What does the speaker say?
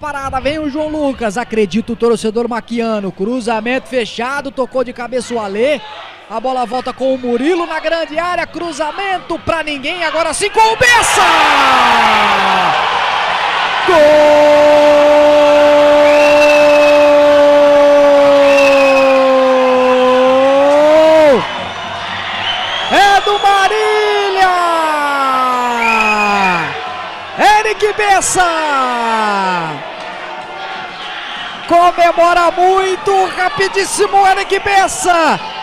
Parada, vem o João Lucas, acredita o torcedor maquiano, cruzamento fechado, tocou de cabeça o Alê, a bola volta com o Murilo na grande área, cruzamento pra ninguém, agora sim com o Bessa! Gol! É do Marília! Eric Bessa! Comemora muito, rapidíssimo Eric Bessa!